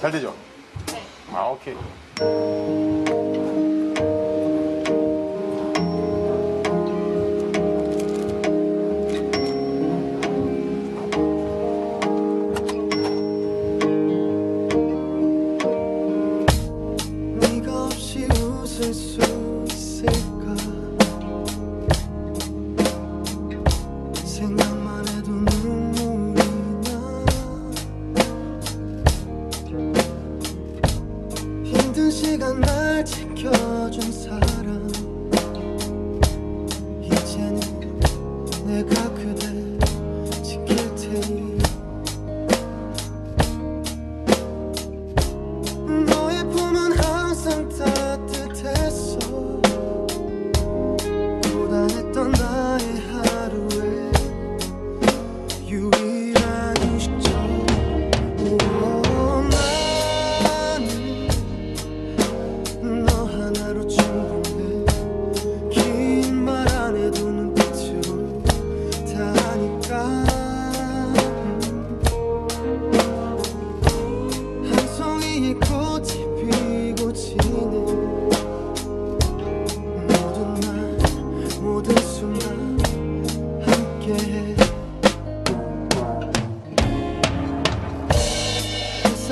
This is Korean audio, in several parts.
잘 되죠? 네. 아, 오케이. 네가 없이 웃을 수 시간 날 지켜준 사람.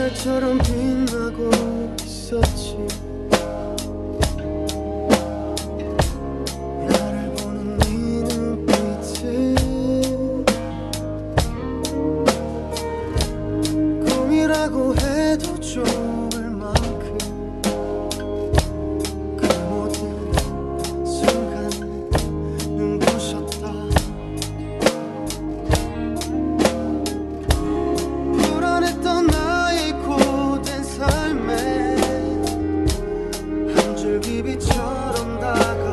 별처럼 빛나고 있었지. 나를 보는 네 눈빛은 꿈이라고 해도 좀 줄기비처럼 다가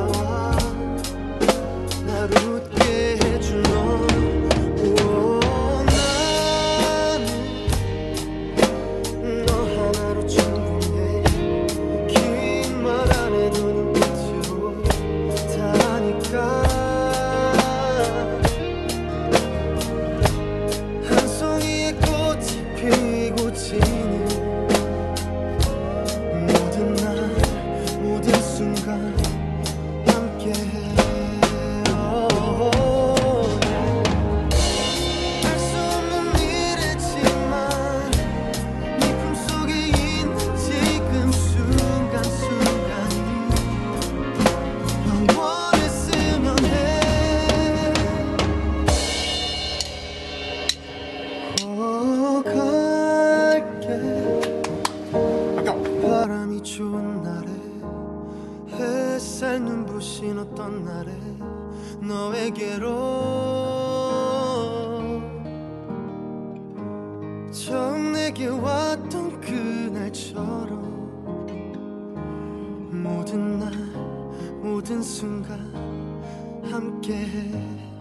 嗯。 어떤 날에 너에게로 처음 내게 왔던 그날처럼 모든 날 모든 순간 함께해.